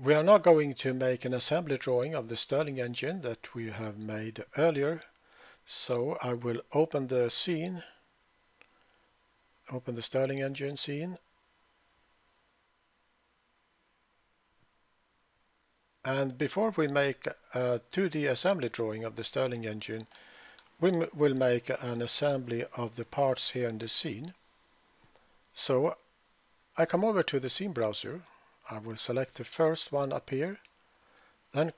We are now going to make an assembly drawing of the Stirling engine that we have made earlier. So I will open the scene, open the Stirling engine scene. And before we make a 2D assembly drawing of the Stirling engine, we will make an assembly of the parts here in the scene. So I come over to the scene browser I will select the first one up here then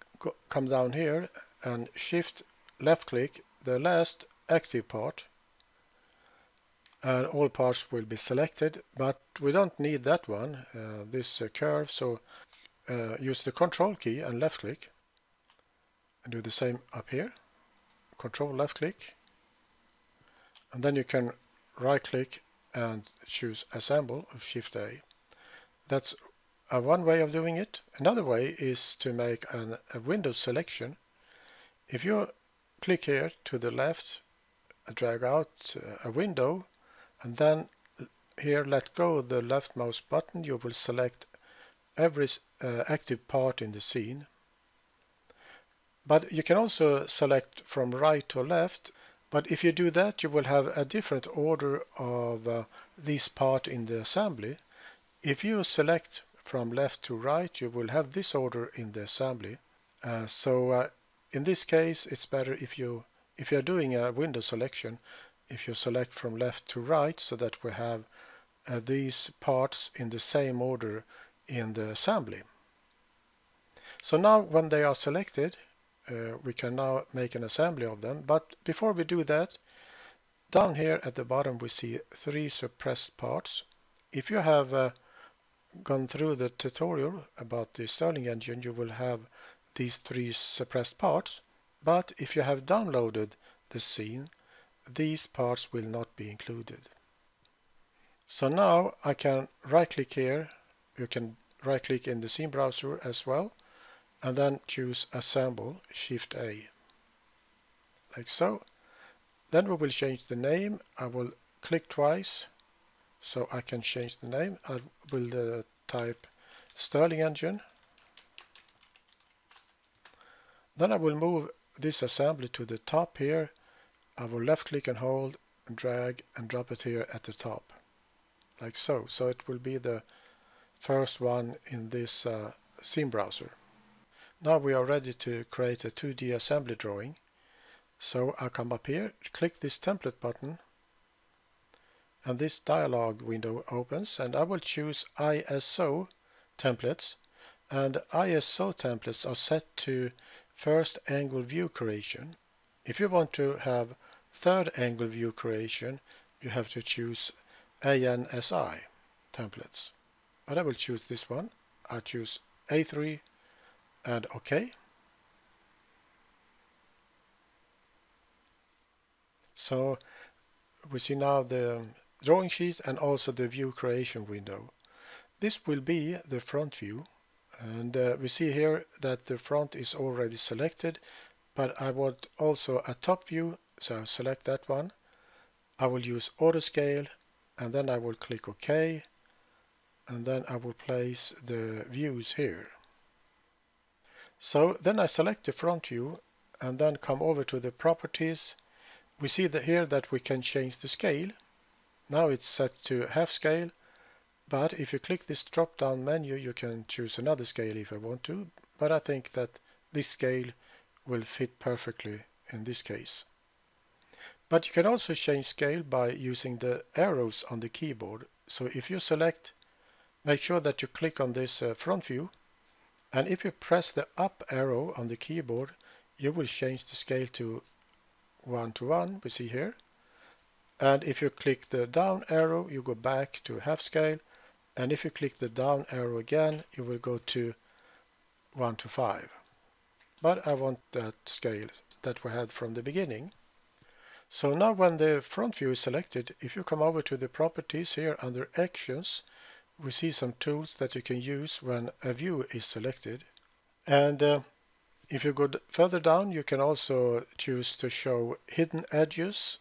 come down here and shift left click the last active part and all parts will be selected but we don't need that one uh, this uh, curve so uh, use the control key and left click and do the same up here. Control left click. And then you can right click and choose assemble shift A. That's uh, one way of doing it. Another way is to make an, a window selection. If you click here to the left, uh, drag out uh, a window, and then here let go the left mouse button, you will select every uh, active part in the scene. But you can also select from right to left, but if you do that you will have a different order of uh, this part in the assembly. If you select from left to right you will have this order in the assembly. Uh, so uh, in this case it's better if you if you're doing a window selection if you select from left to right so that we have uh, these parts in the same order in the assembly. So now when they are selected uh, we can now make an assembly of them but before we do that down here at the bottom we see three suppressed parts. If you have uh, gone through the tutorial about the Stirling engine you will have these three suppressed parts but if you have downloaded the scene these parts will not be included. So now I can right click here, you can right click in the scene browser as well and then choose assemble shift A like so. Then we will change the name, I will click twice so I can change the name. I will uh, type Stirling engine. Then I will move this assembly to the top here. I will left click and hold and drag and drop it here at the top like so. So it will be the first one in this uh, scene browser. Now we are ready to create a 2D assembly drawing. So I'll come up here, click this template button and this dialog window opens and I will choose ISO templates and ISO templates are set to first angle view creation. If you want to have third angle view creation you have to choose ANSI templates. But I will choose this one. I choose A3 and OK. So we see now the drawing sheet and also the view creation window. This will be the front view and uh, we see here that the front is already selected but I want also a top view so I'll select that one. I will use auto scale and then I will click OK and then I will place the views here. So then I select the front view and then come over to the properties. We see that here that we can change the scale now it's set to half scale, but if you click this drop down menu you can choose another scale if you want to, but I think that this scale will fit perfectly in this case. But you can also change scale by using the arrows on the keyboard. So if you select, make sure that you click on this uh, front view and if you press the up arrow on the keyboard you will change the scale to 1 to 1 we see here and if you click the down arrow you go back to half scale. And if you click the down arrow again you will go to 1 to 5 but I want that scale that we had from the beginning. So now when the front view is selected if you come over to the properties here under actions we see some tools that you can use when a view is selected. And uh, if you go further down you can also choose to show hidden edges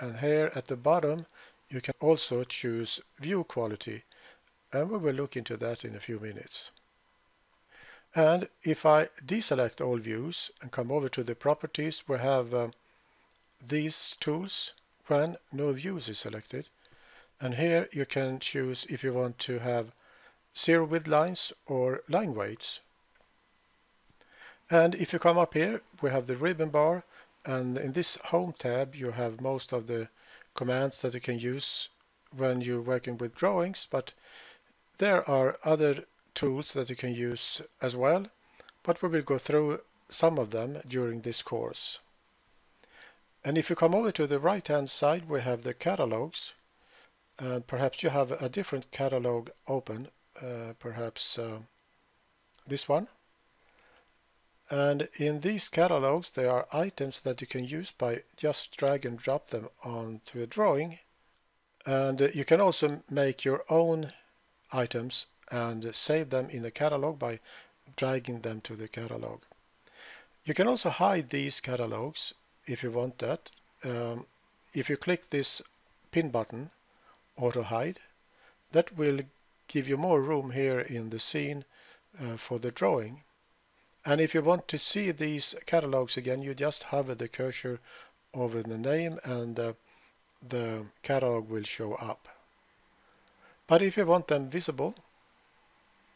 and here at the bottom you can also choose view quality and we will look into that in a few minutes. And if I deselect all views and come over to the properties, we have uh, these tools when no views is selected. And here you can choose if you want to have zero width lines or line weights. And if you come up here, we have the ribbon bar and in this home tab you have most of the commands that you can use when you're working with drawings, but there are other tools that you can use as well, but we will go through some of them during this course. And if you come over to the right hand side we have the catalogs and perhaps you have a different catalog open, uh, perhaps uh, this one. And in these catalogs there are items that you can use by just drag and drop them onto a drawing. And you can also make your own items and save them in the catalog by dragging them to the catalog. You can also hide these catalogs if you want that. Um, if you click this pin button, auto hide, that will give you more room here in the scene uh, for the drawing. And if you want to see these catalogs again, you just hover the cursor over the name and uh, the catalog will show up. But if you want them visible,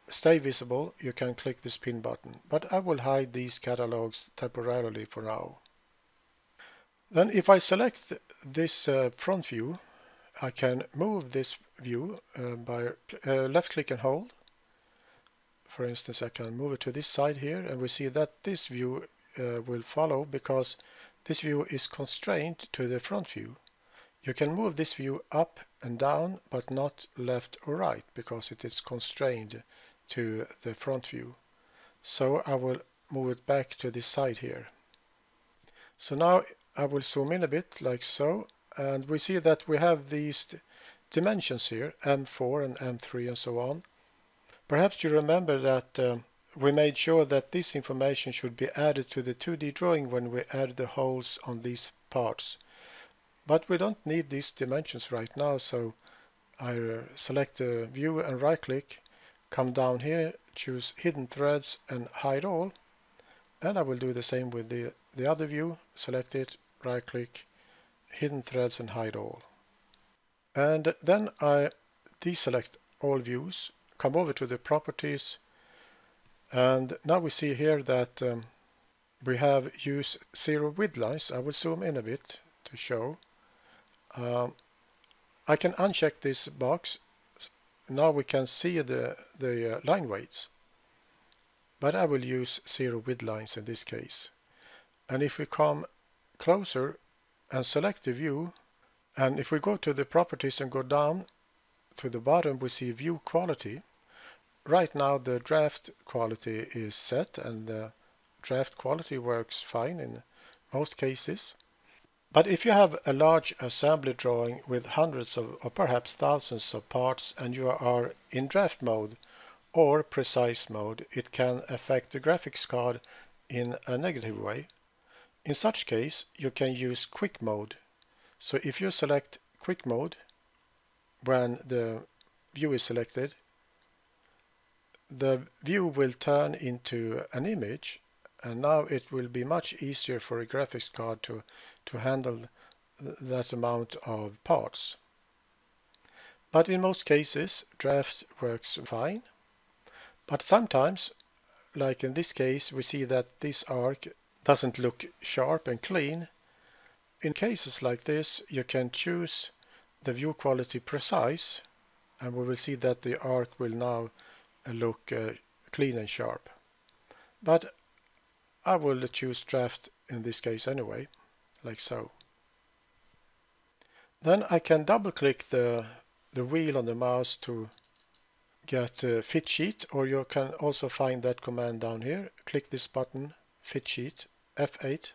stay visible, you can click this pin button. But I will hide these catalogs temporarily for now. Then if I select this uh, front view, I can move this view uh, by uh, left click and hold. For instance, I can move it to this side here and we see that this view uh, will follow because this view is constrained to the front view. You can move this view up and down but not left or right because it is constrained to the front view. So I will move it back to this side here. So now I will zoom in a bit like so and we see that we have these dimensions here M4 and M3 and so on. Perhaps you remember that um, we made sure that this information should be added to the 2D drawing when we add the holes on these parts. But we don't need these dimensions right now so I uh, select the view and right click come down here choose hidden threads and hide all and I will do the same with the the other view select it right click hidden threads and hide all and then I deselect all views come over to the properties. And now we see here that um, we have use zero width lines. I will zoom in a bit to show. Um, I can uncheck this box. Now we can see the the uh, line weights. But I will use zero width lines in this case. And if we come closer and select the view and if we go to the properties and go down to the bottom we see view quality right now the draft quality is set and the draft quality works fine in most cases but if you have a large assembly drawing with hundreds of or perhaps thousands of parts and you are in draft mode or precise mode, it can affect the graphics card in a negative way. In such case, you can use quick mode. So if you select quick mode when the view is selected, the view will turn into an image and now it will be much easier for a graphics card to, to handle th that amount of parts. But in most cases draft works fine. But sometimes, like in this case, we see that this arc doesn't look sharp and clean. In cases like this you can choose the view quality precise and we will see that the arc will now look uh, clean and sharp. But I will choose draft in this case anyway, like so. Then I can double click the, the wheel on the mouse to get a fit sheet or you can also find that command down here. Click this button, fit sheet, F8.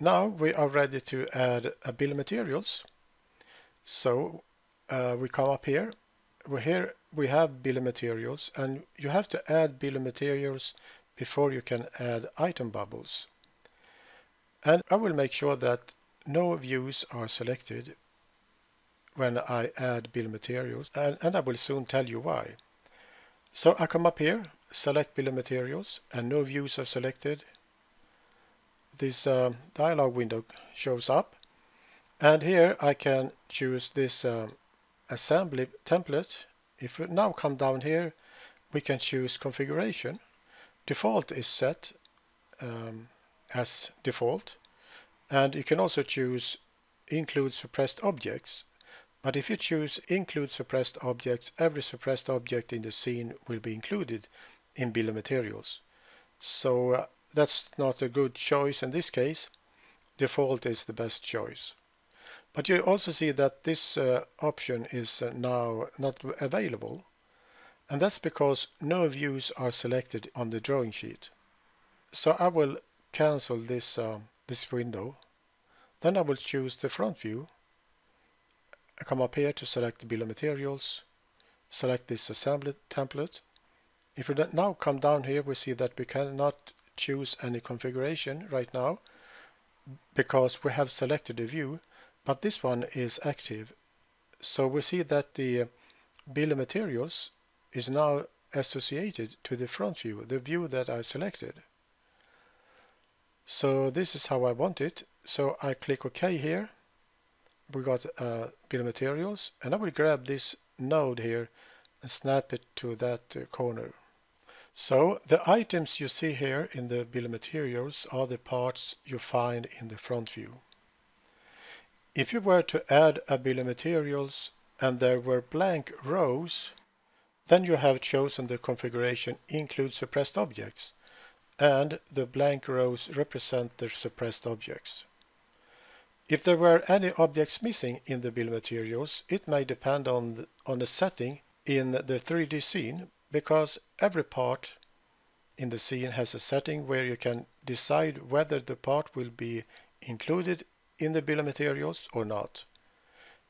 Now we are ready to add a bill of materials. So uh, we come up here. Here we have bill of materials and you have to add bill of materials before you can add item bubbles. And I will make sure that no views are selected when I add bill materials and, and I will soon tell you why. So I come up here select bill materials and no views are selected, this uh, dialog window shows up and here I can choose this um, assembly template. If we now come down here we can choose configuration. Default is set um, as default and you can also choose include suppressed objects but if you choose include suppressed objects every suppressed object in the scene will be included in bill of materials. So uh, that's not a good choice in this case. Default is the best choice. But you also see that this uh, option is uh, now not available. And that's because no views are selected on the drawing sheet. So I will cancel this, uh, this window. Then I will choose the front view. I come up here to select the bill of materials. Select this assembly template. If we now come down here we see that we cannot choose any configuration right now because we have selected a view but this one is active. So we see that the bill of materials is now associated to the front view the view that I selected. So this is how I want it. So I click OK here. We got uh, bill of materials. And I will grab this node here and snap it to that uh, corner. So the items you see here in the bill of materials are the parts you find in the front view. If you were to add a bill of materials and there were blank rows, then you have chosen the configuration include suppressed objects and the blank rows represent the suppressed objects. If there were any objects missing in the bill of materials, it may depend on the, on the setting in the 3D scene because every part in the scene has a setting where you can decide whether the part will be included in the bill of materials or not.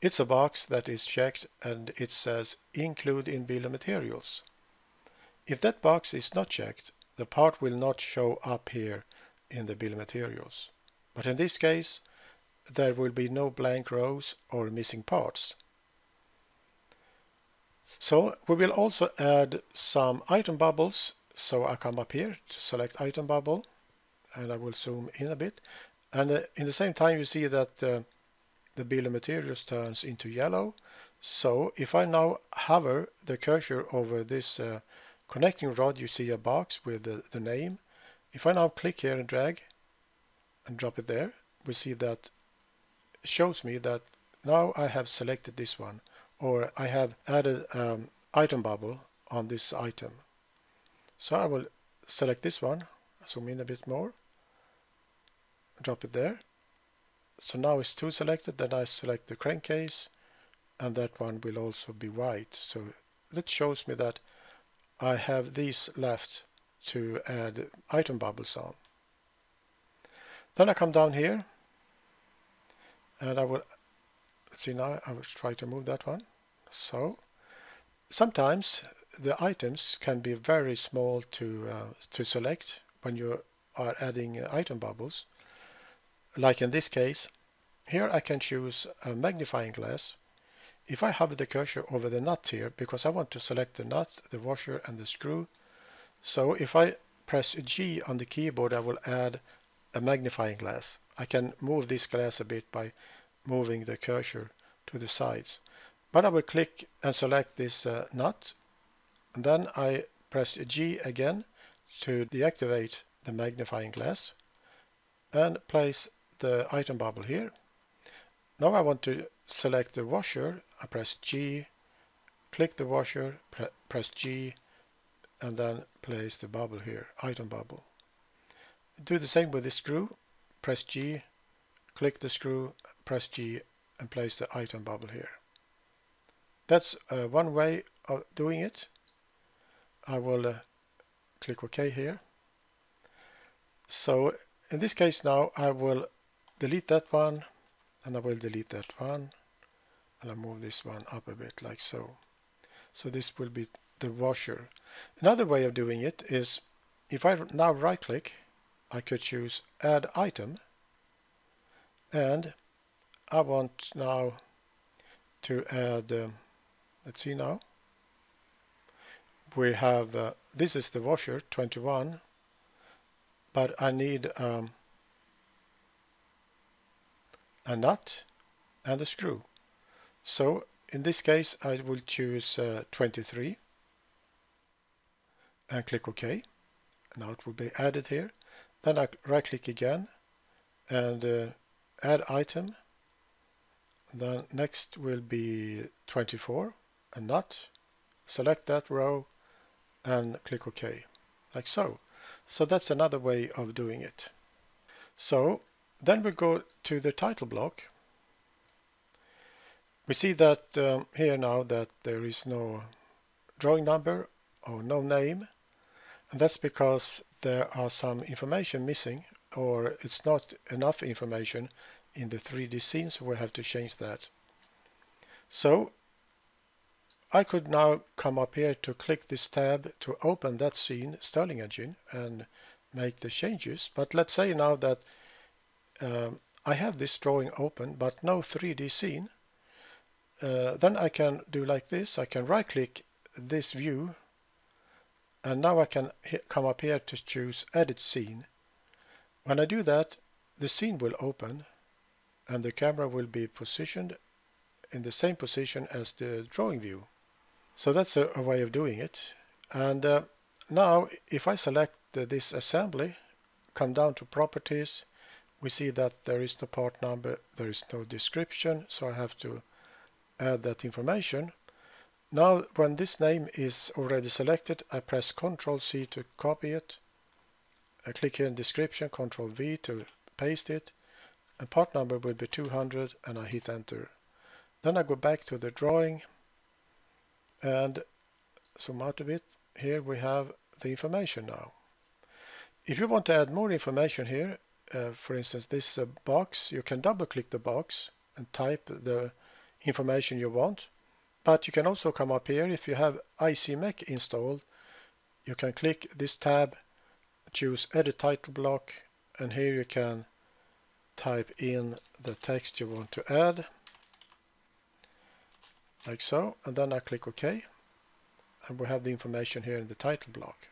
It's a box that is checked and it says include in bill of materials. If that box is not checked, the part will not show up here in the bill of materials. But in this case, there will be no blank rows or missing parts. So we will also add some item bubbles. So I come up here to select item bubble and I will zoom in a bit. And uh, in the same time you see that uh, the bill of materials turns into yellow. So if I now hover the cursor over this uh, connecting rod you see a box with the, the name. If I now click here and drag and drop it there we see that shows me that now I have selected this one or I have added um, item bubble on this item. So I will select this one, zoom in a bit more, drop it there. So now it's two selected, then I select the crankcase and that one will also be white. So that shows me that I have these left to add item bubbles on. Then I come down here and I will see now I will try to move that one so sometimes the items can be very small to uh, to select when you are adding uh, item bubbles like in this case here I can choose a magnifying glass. If I hover the cursor over the nut here because I want to select the nut the washer and the screw so if I press G on the keyboard I will add a magnifying glass. I can move this glass a bit by moving the cursor to the sides. But I will click and select this uh, nut and then I press G again to deactivate the magnifying glass and place the item bubble here. Now I want to select the washer. I press G, click the washer, pre press G and then place the bubble here, item bubble. Do the same with the screw. Press G, click the screw, press G and place the item bubble here. That's uh, one way of doing it. I will uh, click OK here. So in this case now I will delete that one and I will delete that one and I'll move this one up a bit like so. So this will be the washer. Another way of doing it is if I now right click I could choose add item and I want now to add um, let's see now we have, uh, this is the washer 21, but I need um, a nut and a screw. So in this case I will choose uh, 23 and click OK. Now it will be added here. Then I right click again and uh, add item. Then next will be 24, a nut. Select that row and click OK, like so. So that's another way of doing it. So then we go to the title block. We see that um, here now that there is no drawing number or no name and that's because there are some information missing or it's not enough information in the 3D scene so we have to change that. So I could now come up here to click this tab to open that scene Stirling engine and make the changes but let's say now that um, I have this drawing open but no 3D scene. Uh, then I can do like this. I can right click this view. And now I can come up here to choose edit scene. When I do that the scene will open and the camera will be positioned in the same position as the drawing view. So that's a, a way of doing it. And uh, now if I select uh, this assembly come down to properties we see that there is no part number, there is no description, so I have to add that information. Now when this name is already selected, I press Ctrl C to copy it. I click here in description, Ctrl V to paste it, and part number will be 200 and I hit enter. Then I go back to the drawing and zoom out a bit. Here we have the information now. If you want to add more information here, uh, for instance, this uh, box, you can double click the box and type the information you want. But you can also come up here if you have ICMake installed. You can click this tab, choose edit title block, and here you can type in the text you want to add, like so, and then I click OK, and we have the information here in the title block.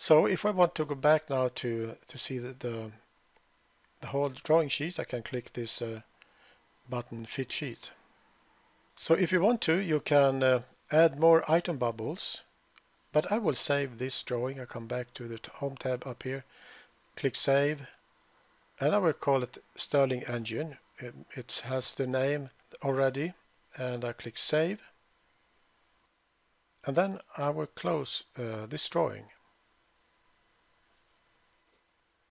So if I want to go back now to, to see the, the, the whole drawing sheet, I can click this uh, button Fit Sheet. So if you want to, you can uh, add more item bubbles, but I will save this drawing. I come back to the Home tab up here, click Save, and I will call it Stirling Engine. It, it has the name already, and I click Save. And then I will close uh, this drawing.